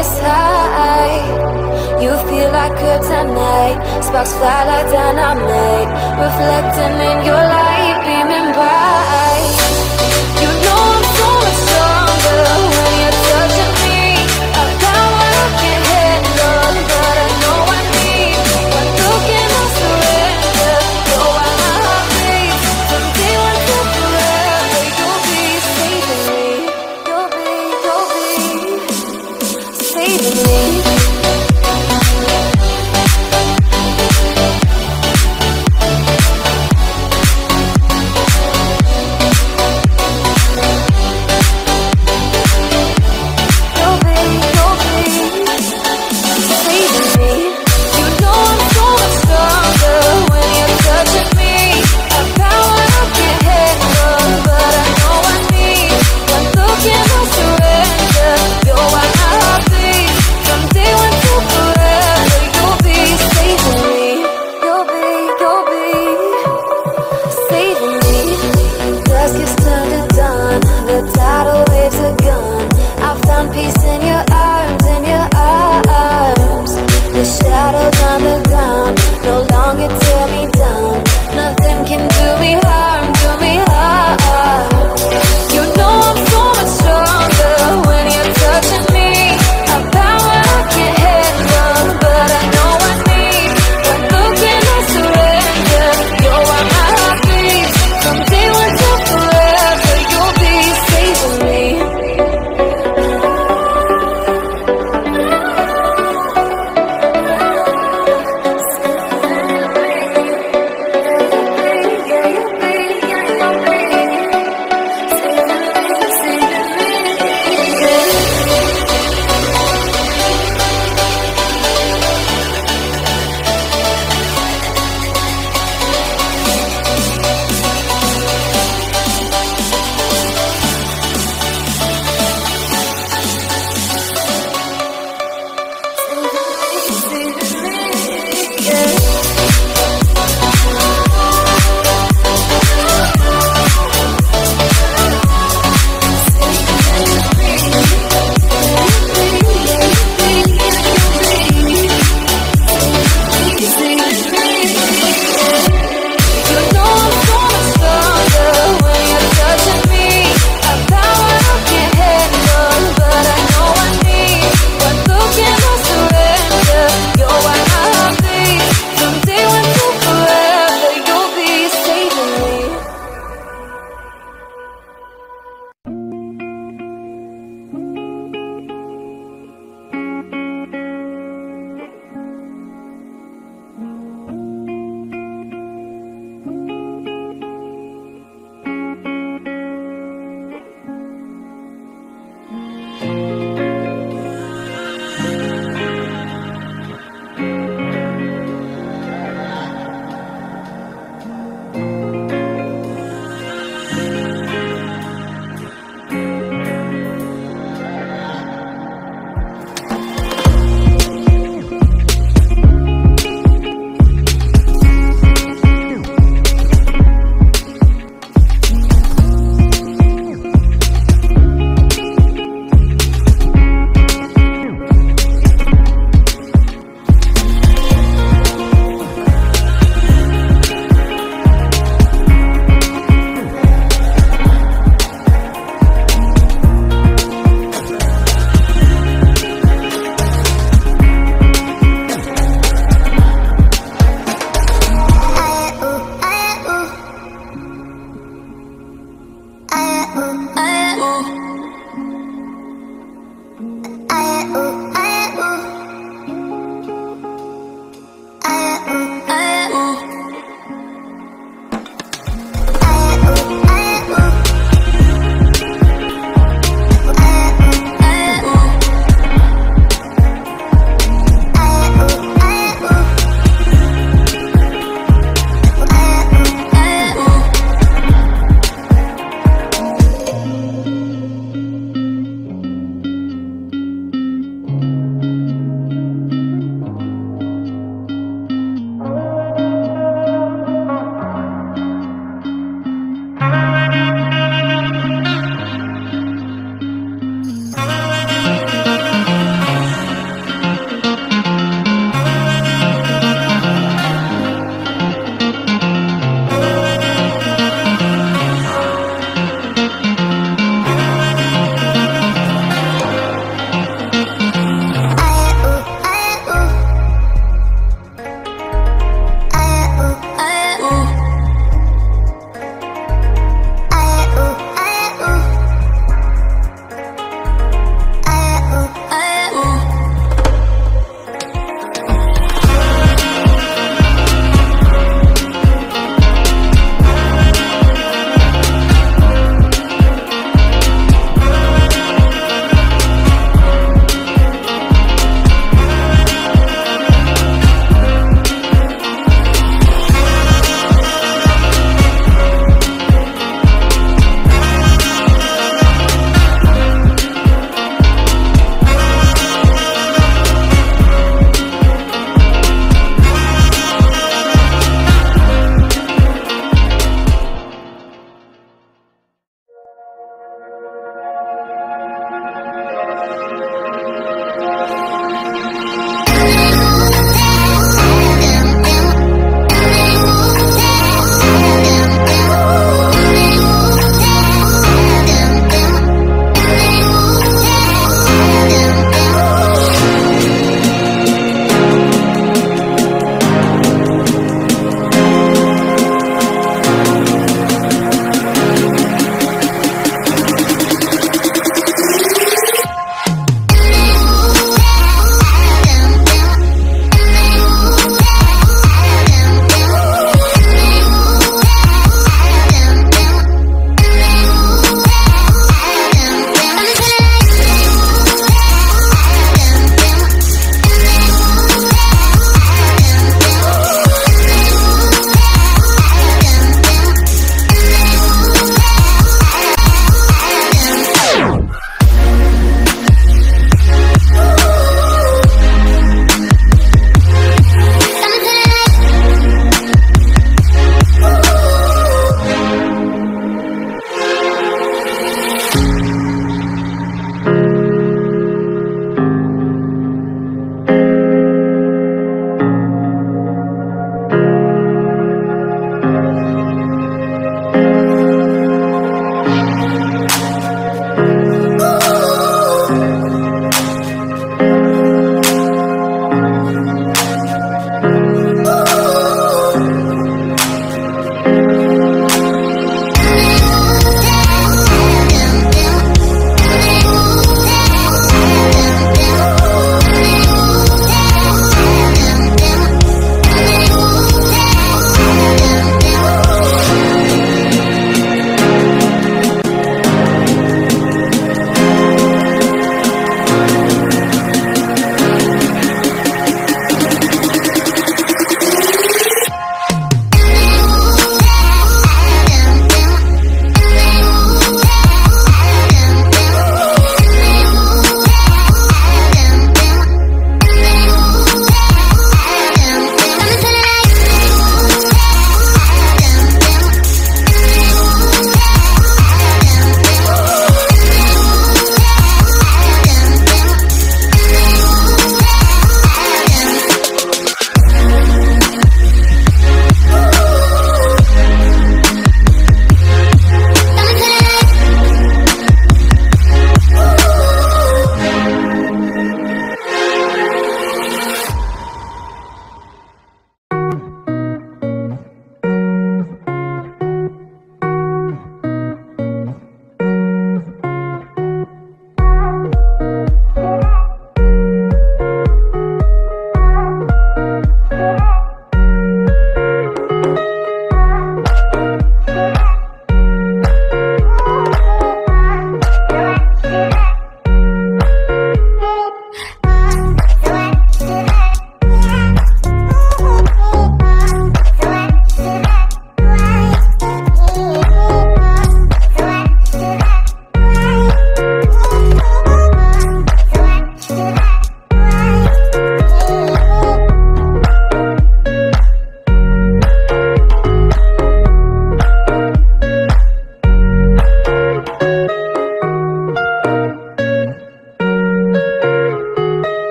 this high You feel like a tonight. Sparks fly like dynamite Reflecting in your light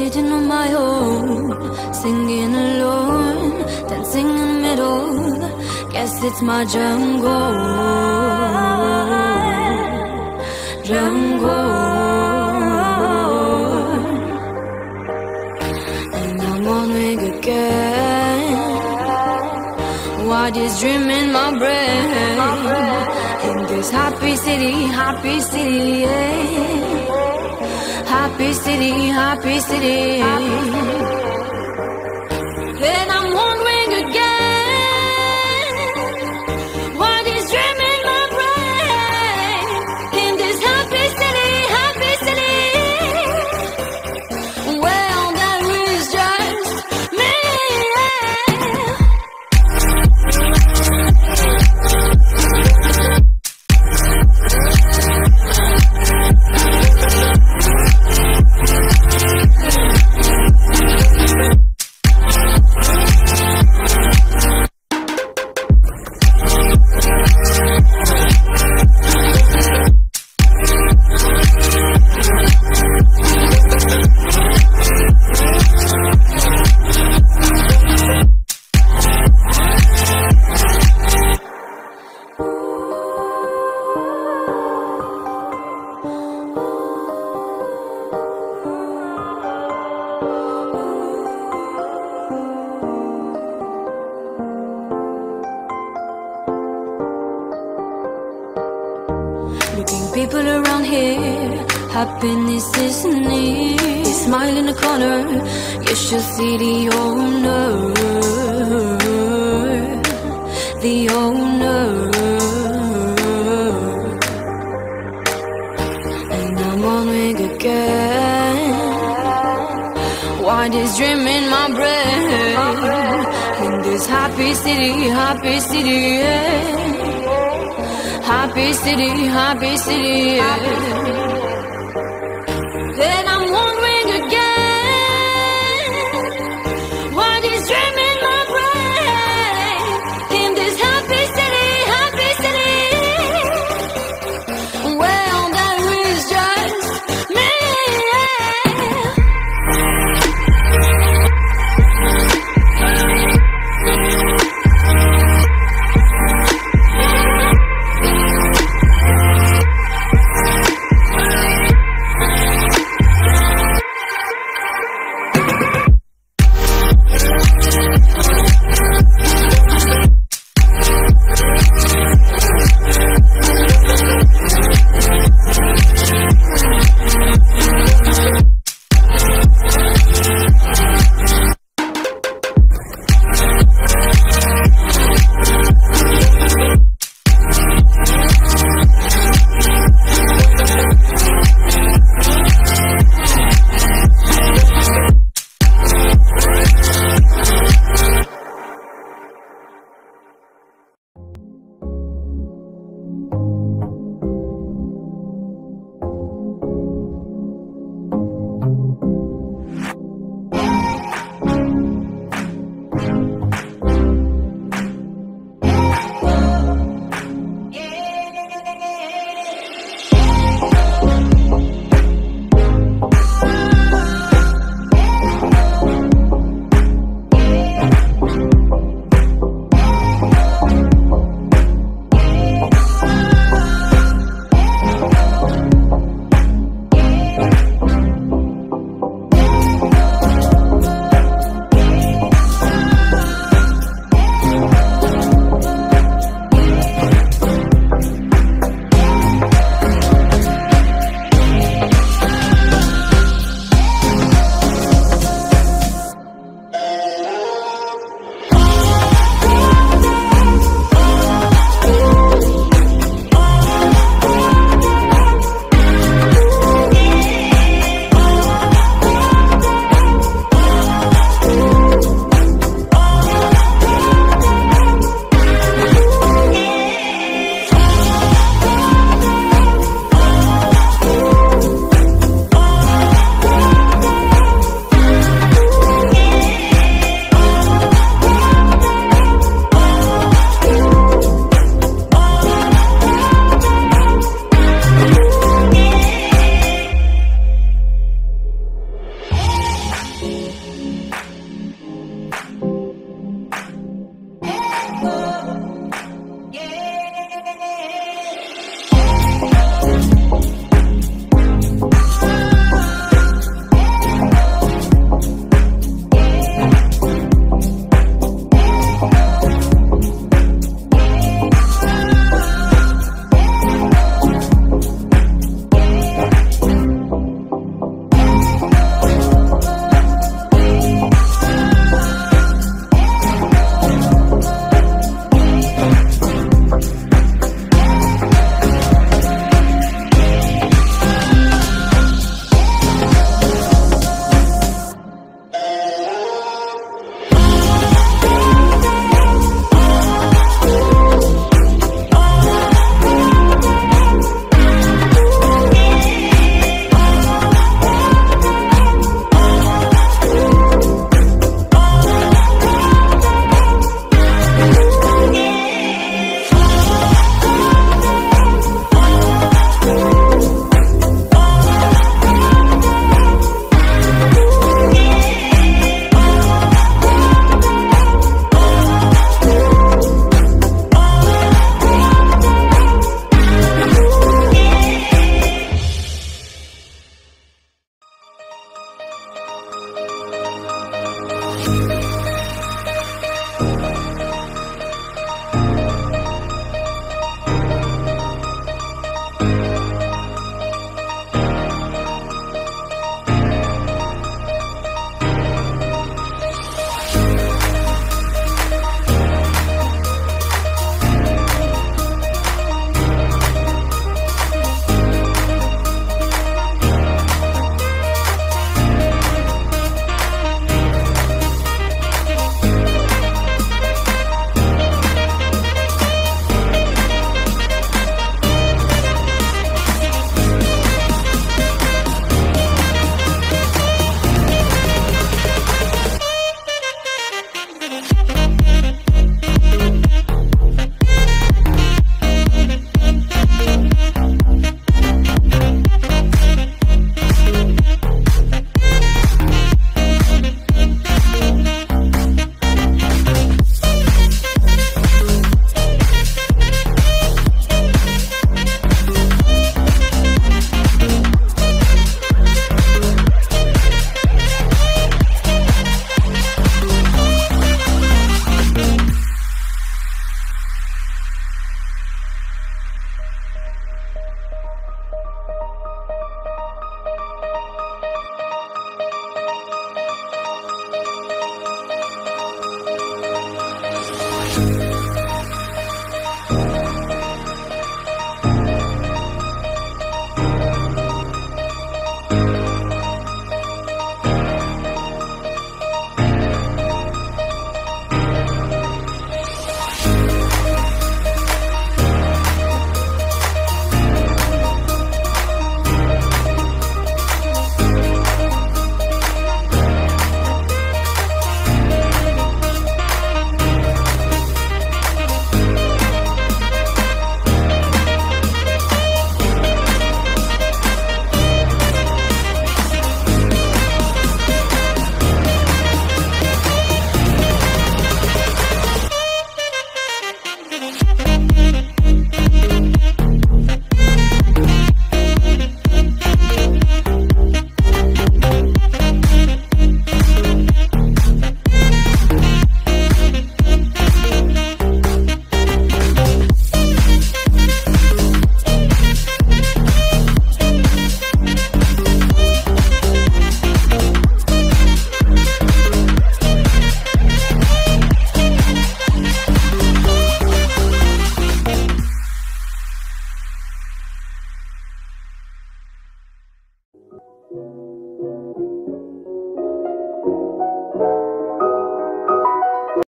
my own, singing alone, dancing in the middle. Guess it's my jungle, jungle. And I'm wondering again, why this dream in my brain? In this happy city, happy city, yeah. Happy city, happy city. And should see the owner. The owner. And I'm wondering again, why this dream in my brain? In this happy city, happy city, yeah. Happy city, happy city, yeah.